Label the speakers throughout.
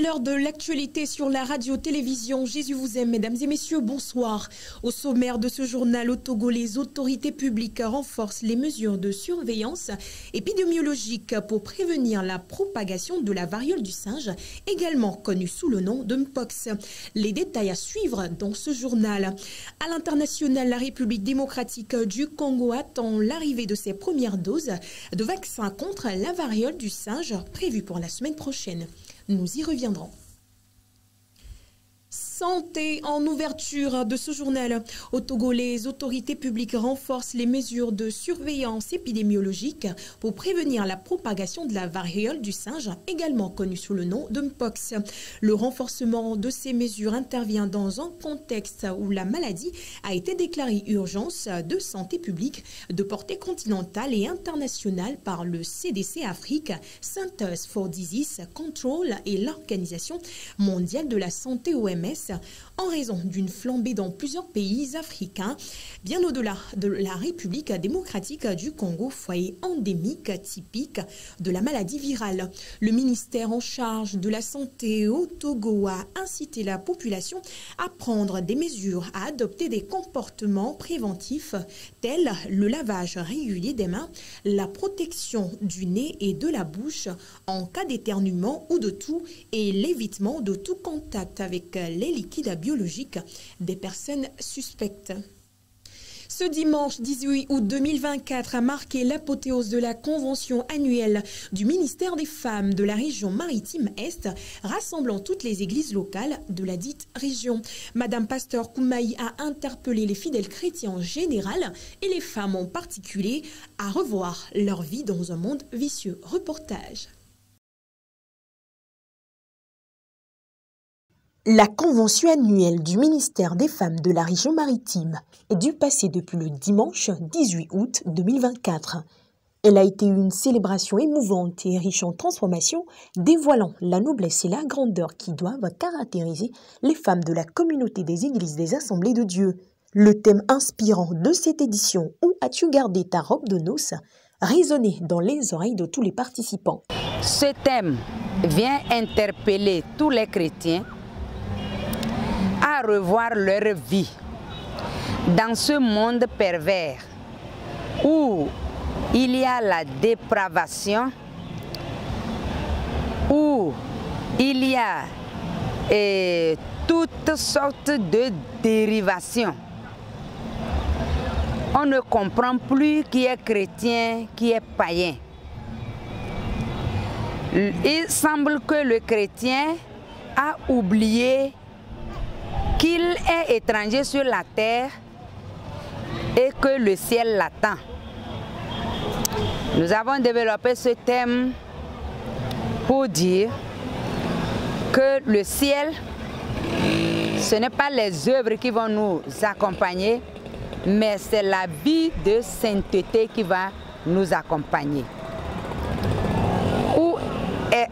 Speaker 1: L'heure de l'actualité sur la radio-télévision. Jésus vous aime, mesdames et messieurs, bonsoir. Au sommaire de ce journal au Togo, les autorités publiques renforcent les mesures de surveillance épidémiologique pour prévenir la propagation de la variole du singe, également connue sous le nom de Mpox. Les détails à suivre dans ce journal. À l'international, la République démocratique du Congo attend l'arrivée de ses premières doses de vaccins contre la variole du singe prévues pour la semaine prochaine. Nous y reviendrons. Santé en ouverture de ce journal. Au Togo, les autorités publiques renforcent les mesures de surveillance épidémiologique pour prévenir la propagation de la variole du singe, également connue sous le nom de Mpox. Le renforcement de ces mesures intervient dans un contexte où la maladie a été déclarée urgence de santé publique de portée continentale et internationale par le CDC Afrique, Centers for Disease Control et l'Organisation mondiale de la santé OMS en raison d'une flambée dans plusieurs pays africains, bien au-delà de la République démocratique du Congo, foyer endémique typique de la maladie virale. Le ministère en charge de la santé au Togo a incité la population à prendre des mesures, à adopter des comportements préventifs tels le lavage régulier des mains, la protection du nez et de la bouche en cas d'éternuement ou de tout et l'évitement de tout contact avec les liquide biologique des personnes suspectes. Ce dimanche 18 août 2024 a marqué l'apothéose de la convention annuelle du ministère des Femmes de la région maritime Est, rassemblant toutes les églises locales de la dite région. Madame Pasteur Koumaï a interpellé les fidèles chrétiens en général et les femmes en particulier à revoir leur vie dans un monde vicieux. Reportage.
Speaker 2: La convention annuelle du ministère des Femmes de la région maritime est due passer depuis le dimanche 18 août 2024. Elle a été une célébration émouvante et riche en transformations, dévoilant la noblesse et la grandeur qui doivent caractériser les femmes de la communauté des églises des assemblées de Dieu. Le thème inspirant de cette édition Où as-tu gardé ta robe de noces? résonnait dans les oreilles de tous les participants.
Speaker 3: Ce thème vient interpeller tous les chrétiens revoir leur vie dans ce monde pervers où il y a la dépravation, où il y a et, toutes sortes de dérivations. On ne comprend plus qui est chrétien, qui est païen. Il semble que le chrétien a oublié qu'il est étranger sur la terre et que le ciel l'attend. Nous avons développé ce thème pour dire que le ciel, ce n'est pas les œuvres qui vont nous accompagner, mais c'est la vie de sainteté qui va nous accompagner. Où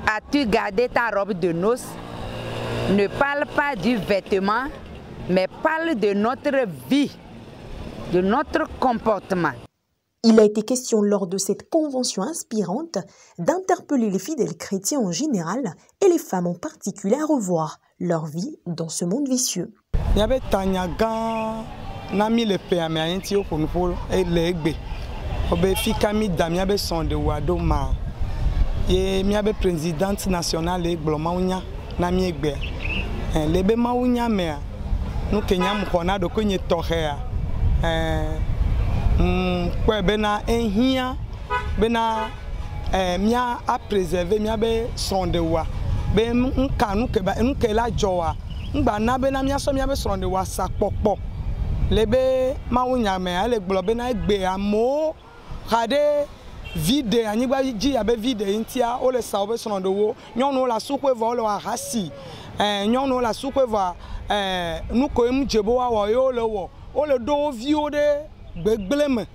Speaker 3: as-tu gardé ta robe de noces? Ne parle pas du vêtement, mais parle de notre vie, de notre comportement.
Speaker 2: Il a été question lors de cette convention inspirante d'interpeller les fidèles chrétiens en général et les femmes en particulier à revoir leur vie dans ce monde vicieux.
Speaker 4: Na miegbe. Le be mawu nya mea nu ke nya mxɔ na ɖo nye tɔxɛa kpɔe bena ehia bena apréserve mia be srɔ̃ɖewoa be nka nu ke ba nu ke la dzɔa ŋgba na bena miasɔ mia be srɔ̃ɖewoa sa kpɔkpɔ. Le be mawu nya mea ele gblɔ bena egbe amewo xa vide anyigba dzi abe vide ŋutia wole sa wobe srɔ̃ɖewo nyɔnuwo le asukue vɔ wole aha si nyɔnuwo le asukue vɔ nu ko ŋu dze be woawɔ ye wole wɔ wole ɖo wo viwo ɖe gbegble me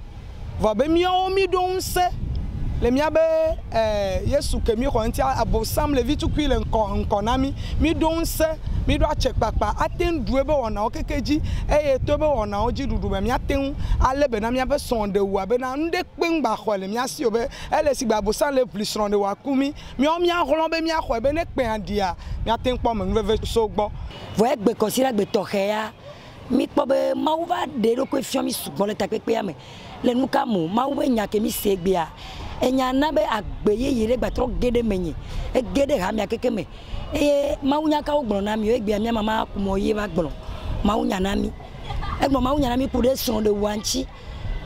Speaker 4: vɔ be míawo mi ɖo ŋusẽ le míabe ɛɛ yesu ke mi xɔ ŋuti abosam le vitukui le ŋkɔ ŋkɔ na mi. Mi do ŋusẽ mi do atsekpakpa ate ŋu ɖu ebe wɔnawo keke dzi eye to ebe wɔnawo dzi ɖuɖu me míate ŋu alé be na míabe srɔ̃ɖewua bena nu ɖe kpe ŋu gba xɔ le mía si o be ele si gbe abosam le ʋli srɔ̃ɖewua ku mi míawo míahlɔ̃ be míaxɔe be ne kpea ɖia míate ŋu kpɔ menuveve so gbɔ.
Speaker 5: vɔ egbe kɔsi la gbe tɔxɛ ya. Mikpɔ be mawu va ɖe eɖokui fiɔ mi sugbɔ le takpekpea me. Le nu ka mo mawu be nya ke mi se gbea enya na be agbe yeye ɖe gbatrɔ ge ɖe menye ege ɖe hamia keke me. Eye mawu nya kawo gblɔ na mi o egbea mia mama kumɔ ye va gblɔ mawu nya na mi. Egblɔ mawu nya na mi ku ɖe srɔ̃ ɖe wa ŋtsi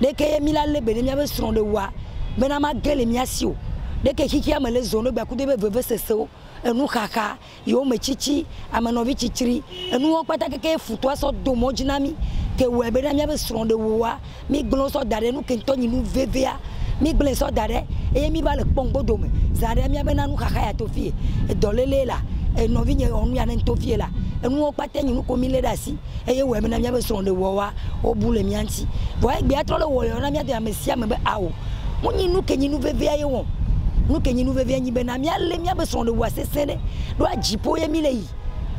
Speaker 5: ɖeke ye mi la lé be ɖe miabe srɔ̃ ɖe wa. Bena ma ge le mia si o. Ɖeke xixia me le zɔ ne gbea kudo be vevesesewo enu xaxa yewo me tsitsi amenɔvi tsitsiri enuwo kpata keke futua sɔ do mɔ dzi na mi. Ke wɔe be na míabe srɔ̃ ɖe woa mi gblɔ sɔ da ɖe nu ke ŋutɔ nyi nu vevea mi gblẽ sɔ da ɖe eye mi va le kpɔm godo me zã ɖe míabe na nu xaxa ya to fie. Edɔlele la enɔvi nye ɔnu ya ne to fie la. Enuwo kpata nyi nu ko mi lé ɖe asi eye wɔe be na míabe srɔ̃ ɖe wɔwa wobu le mía ŋuti vɔ egbea trɔ le wɔyɔ na míate ame sia ame be awo. Mo nyi nu ke nyi nu vevea ye wɔm nu ke nyi nu vevia nyi bena míalé míabe srɔ̃ ɖe wɔa sesẽ ɖe ɖo adziƒo ye mi le yi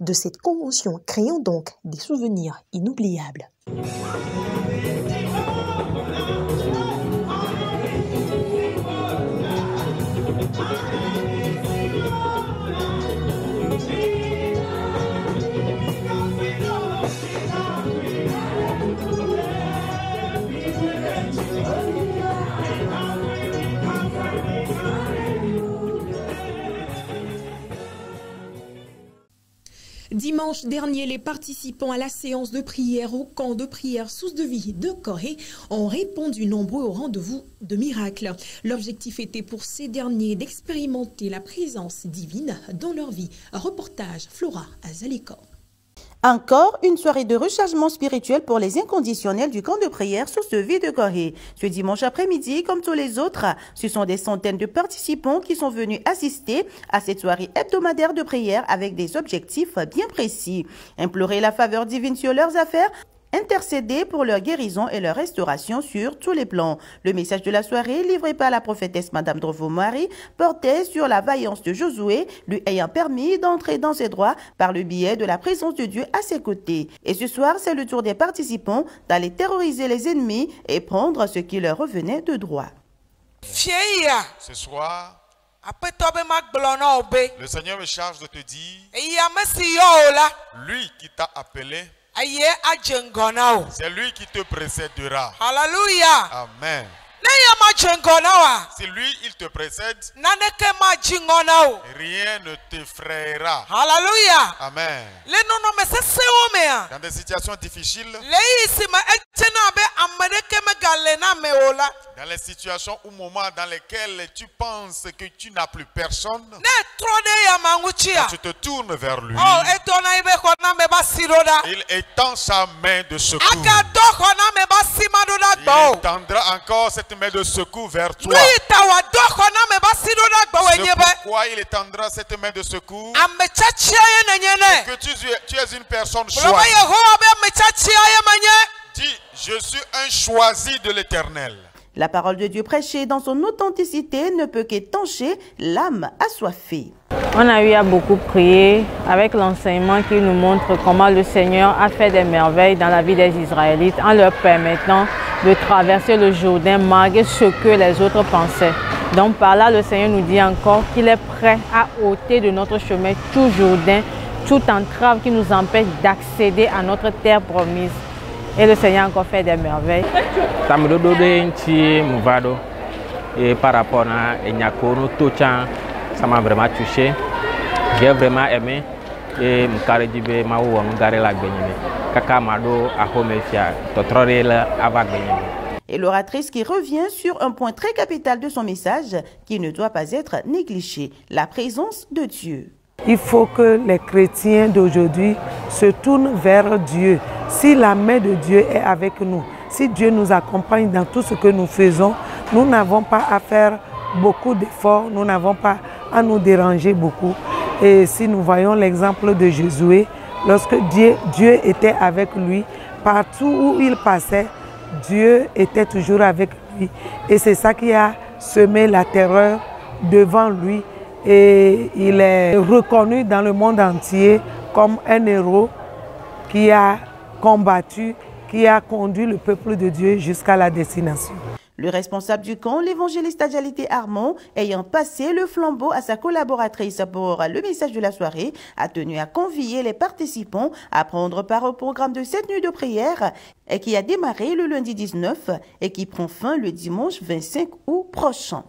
Speaker 2: de cette convention, créant donc des souvenirs inoubliables.
Speaker 1: Dimanche dernier, les participants à la séance de prière au camp de prière Source de vie de Corée ont répondu nombreux au rendez-vous de miracles. L'objectif était pour ces derniers d'expérimenter la présence divine dans leur vie. Reportage Flora Azaliko.
Speaker 6: Encore une soirée de rechargement spirituel pour les inconditionnels du camp de prière Source de vie de Corée. Ce dimanche après-midi, comme tous les autres, ce sont des centaines de participants qui sont venus assister à cette soirée hebdomadaire de prière avec des objectifs bien précis. Implorer la faveur divine sur leurs affaires, intercéder pour leur guérison et leur restauration sur tous les plans. Le message de la soirée, livré par la prophétesse Madame Drovo-Marie, portait sur la vaillance de Josué, lui ayant permis d'entrer dans ses droits par le biais de la présence de Dieu à ses côtés. Et ce soir, c'est le tour des participants d'aller terroriser les ennemis et prendre ce qui leur revenait de droit.
Speaker 7: Ce soir, le Seigneur me charge de te dire,
Speaker 8: la
Speaker 7: lui qui t'a appelé, c'est lui qui te précédera.
Speaker 8: hallelujah
Speaker 7: Amen. Si lui, il te précède, rien ne t'effrayera.
Speaker 8: hallelujah
Speaker 7: Amen.
Speaker 8: mea
Speaker 7: Dans des situations difficiles, dans les situations ou moments dans lesquels tu penses que tu n'as plus personne, tu te tournes vers lui.
Speaker 8: o edɔna yi be xɔ na me ba si ɖo ɖa
Speaker 7: Il étend sa main de secours.
Speaker 8: agadɔ xɔ na me ba si ma ɖo ɖa
Speaker 7: Il étendra encore cette main de secours vers toi.
Speaker 8: nu yi ta wòadɔ xɔ na me ba si ɖo ɖa gbɔ woe nye
Speaker 7: C'est pourquoi il étendra cette main de secours?
Speaker 8: nenye nɛ
Speaker 7: Que tu, tu es une personne choisie. Je suis un choisi de l'éternel.
Speaker 6: La parole de Dieu prêchée dans son authenticité ne peut qu'étancher l'âme assoiffée.
Speaker 9: On a eu à beaucoup prier avec l'enseignement qui nous montre comment le Seigneur a fait des merveilles dans la vie des Israélites en leur permettant de traverser le Jourdain malgré ce que les autres pensaient. Donc par là, le Seigneur nous dit encore qu'il est prêt à ôter de notre chemin tout Jourdain, toute entrave qui nous empêche d'accéder à notre terre promise. Et le Seigneur a encore fait des merveilles.
Speaker 10: tameɖoɖo ɖe ŋuti mu va ɖo et par rapport na enyako no to tsã ça m'a vraiment touché. J'ai vraiment aimé. Et meka ɖe dzi be mawu wɔ nu gã ɖe le agbenye me kaka maɖo axome fia. Tɔtrɔ ɖe le ava
Speaker 6: Et l'oratrice qui revient sur un point très capital de son message qui ne doit pas être négligé, la présence de Dieu.
Speaker 11: Il faut que les chrétiens d'aujourd'hui se tournent vers Dieu. Si la main de Dieu est avec nous, si Dieu nous accompagne dans tout ce que nous faisons, nous n'avons pas à faire beaucoup d'efforts, nous n'avons pas à nous déranger beaucoup. Et si nous voyons l'exemple de Jésus, lorsque Dieu, Dieu était avec lui, partout où il passait, Dieu était toujours avec lui. Et c'est ça qui a semé la terreur devant lui et il est reconnu dans le monde entier comme un héros qui a combattu, qui a conduit le peuple de Dieu jusqu'à la destination.
Speaker 6: Le responsable du camp, l'évangéliste Adjalité Armand, ayant passé le flambeau à sa collaboratrice pour le message de la soirée, a tenu à convier les participants à prendre part au programme de cette nuit de prière et qui a démarré le lundi 19 et qui prend fin le dimanche 25 août prochain.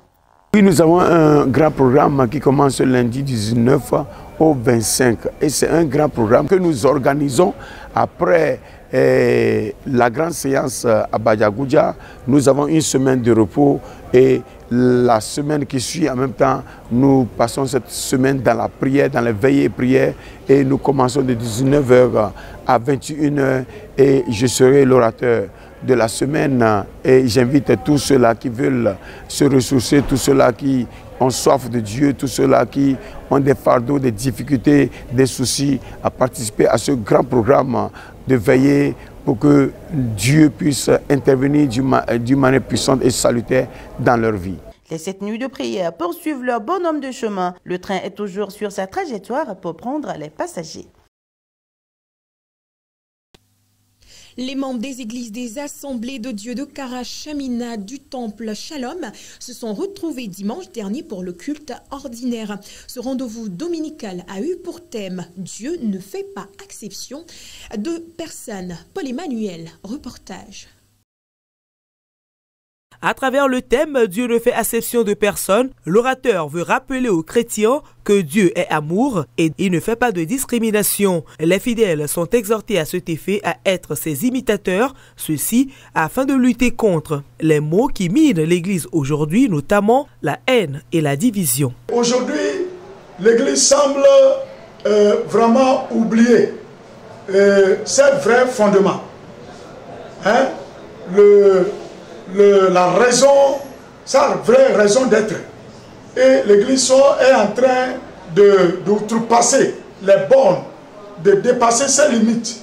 Speaker 12: Oui, nous avons un grand programme qui commence lundi 19 au 25. Et c'est un grand programme que nous organisons après eh, la grande séance à Bajagoudja. Nous avons une semaine de repos et la semaine qui suit, en même temps, nous passons cette semaine dans la prière, dans les veillées prières. Et nous commençons de 19h à 21h et je serai l'orateur de la semaine et j'invite tous ceux-là qui veulent se ressourcer, tous ceux-là qui ont soif de Dieu, tous ceux-là qui ont des fardeaux, des difficultés, des soucis, à participer à ce grand programme de veiller pour que Dieu puisse intervenir d'une manière puissante et salutaire dans leur vie.
Speaker 6: Les sept nuits de prière poursuivent leur bonhomme de chemin. Le train est toujours sur sa trajectoire pour prendre les passagers.
Speaker 1: Les membres des églises des assemblées de Dieu de Karachamina du temple Shalom se sont retrouvés dimanche dernier pour le culte ordinaire. Ce rendez-vous dominical a eu pour thème Dieu ne fait pas exception de personnes. Paul Emmanuel, reportage.
Speaker 13: À travers le thème Dieu ne fait exception de personne, l'orateur veut rappeler aux chrétiens que Dieu est amour et il ne fait pas de discrimination. Les fidèles sont exhortés à cet effet à être ses imitateurs, ceci afin de lutter contre les maux qui minent l'Église aujourd'hui, notamment la haine et la division.
Speaker 14: Aujourd'hui, l'Église semble euh, vraiment oublier euh, ses vrais fondements. Hein? Le, la raison, sa vraie raison d'être. Et l'Église est en train d'outrepasser les bornes, de dépasser ses limites.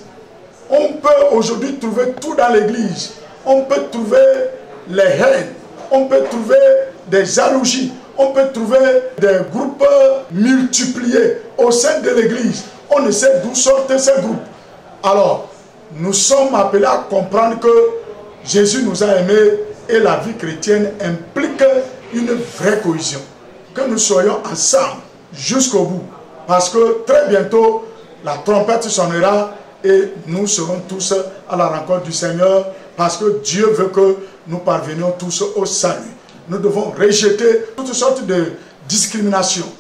Speaker 14: On peut aujourd'hui trouver tout dans l'Église. On peut trouver les haines, on peut trouver des jalousies, on peut trouver des groupes multipliés au sein de l'Église. On ne sait d'où sortent ces groupes. Alors, nous sommes appelés à comprendre que Jésus nous a aimés et la vie chrétienne implique une vraie cohésion. Que nous soyons ensemble jusqu'au bout. Parce que très bientôt, la trompette sonnera et nous serons tous à la rencontre du Seigneur parce que Dieu veut que nous parvenions tous au salut. Nous devons rejeter toutes sortes de discriminations,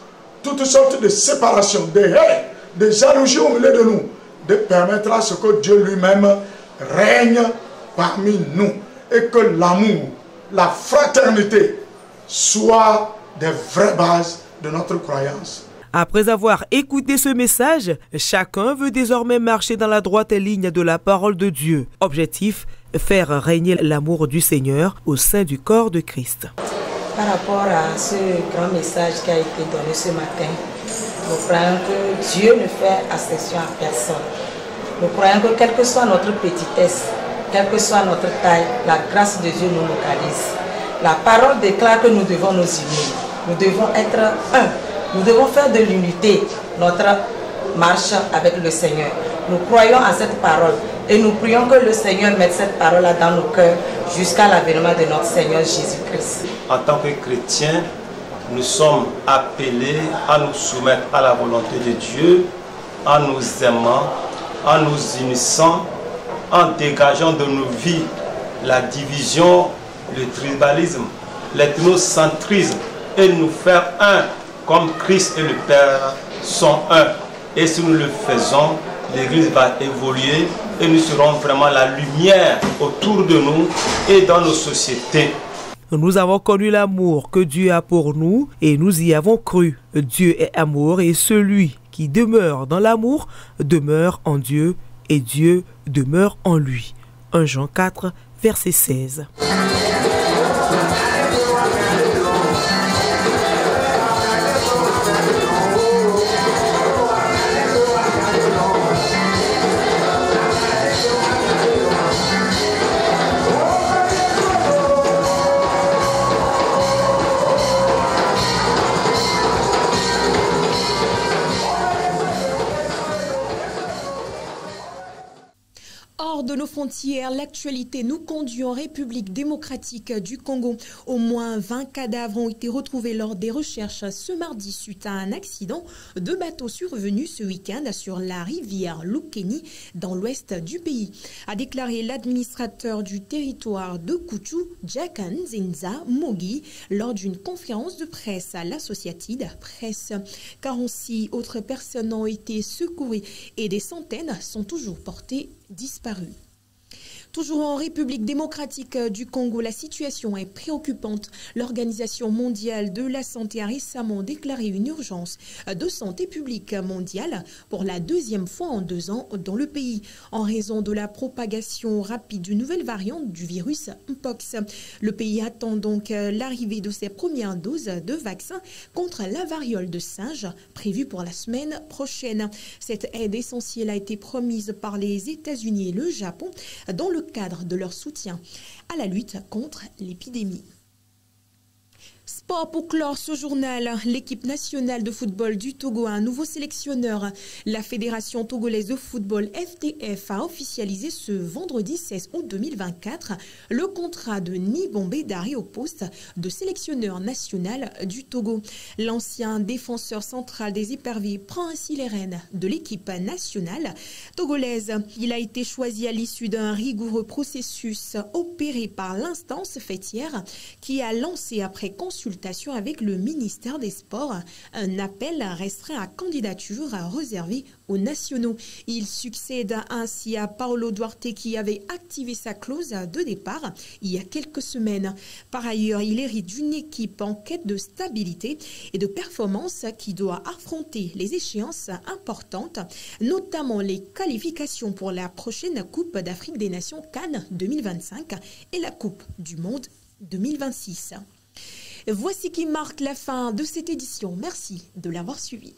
Speaker 14: toutes sortes de séparations, de haine, de jalousie au milieu de nous, de permettre à ce que Dieu lui-même règne parmi nous et que l'amour, la fraternité soient des vraies bases de notre croyance.
Speaker 13: Après avoir écouté ce message, chacun veut désormais marcher dans la droite ligne de la parole de Dieu. Objectif, faire régner l'amour du Seigneur au sein du corps de Christ.
Speaker 15: Par rapport à ce grand message qui a été donné ce matin, nous croyons que Dieu ne fait exception à personne. Nous croyons que quelle que soit notre petitesse, quelle que soit notre taille, la grâce de Dieu nous localise. La parole déclare que nous devons nous unir. Nous devons être un. Nous devons faire de l'unité notre marche avec le Seigneur. Nous croyons à cette parole et nous prions que le Seigneur mette cette parole-là dans nos cœurs jusqu'à l'avènement de notre Seigneur Jésus-Christ.
Speaker 16: En tant que chrétiens, nous sommes appelés à nous soumettre à la volonté de Dieu en nous aimant, en nous unissant en dégageant de nos vies la division, le tribalisme, l'ethnocentrisme et nous faire un comme Christ et le Père sont un. Et si nous le faisons, l'Église va évoluer et nous serons vraiment la lumière autour de nous et dans nos sociétés.
Speaker 13: Nous avons connu l'amour que Dieu a pour nous et nous y avons cru. Dieu est amour et celui qui demeure dans l'amour demeure en Dieu et Dieu demeure en lui. 1 Jean 4, verset 16.
Speaker 1: De nos frontières, l'actualité nous conduit en République démocratique du Congo. Au moins 20 cadavres ont été retrouvés lors des recherches ce mardi suite à un accident de bateau survenu ce week-end sur la rivière Lukeni dans l'ouest du pays, a déclaré l'administrateur du territoire de Kuchu, Jack Nzinza Mogi, lors d'une conférence de presse à l'Associated Presse. 46 autres personnes ont été secourues et des centaines sont toujours portées disparu. Toujours en République démocratique euh, du Congo, la situation est préoccupante. L'Organisation mondiale de la santé a récemment déclaré une urgence de santé publique mondiale pour la deuxième fois en deux ans dans le pays, en raison de la propagation rapide d'une nouvelle variante du virus Mpox. Le pays attend donc euh, l'arrivée de ses premières doses de vaccin contre la variole de singe prévue pour la semaine prochaine. Cette aide essentielle a été promise par les États-Unis et le Japon dans le cadre de leur soutien à la lutte contre l'épidémie. Pour clore ce journal. L'équipe nationale de football du Togo a un nouveau sélectionneur. La Fédération togolaise de football FTF a officialisé ce vendredi 16 août 2024 le contrat de Nibombe Dari au poste de sélectionneur national du Togo. L'ancien défenseur central des éperviers prend ainsi les rênes de l'équipe nationale togolaise. Il a été choisi à l'issue d'un rigoureux processus opéré par l'instance fêtière qui a lancé après consultation avec le ministère des Sports, un appel restreint à candidature réservé aux nationaux. Il succède ainsi à Paolo Duarte qui avait activé sa clause de départ il y a quelques semaines. Par ailleurs, il hérite d'une équipe en quête de stabilité et de performance qui doit affronter les échéances importantes, notamment les qualifications pour la prochaine Coupe d'Afrique des Nations Cannes 2025 et la Coupe du Monde 2026. Voici qui marque la fin de cette édition. Merci de l'avoir suivi.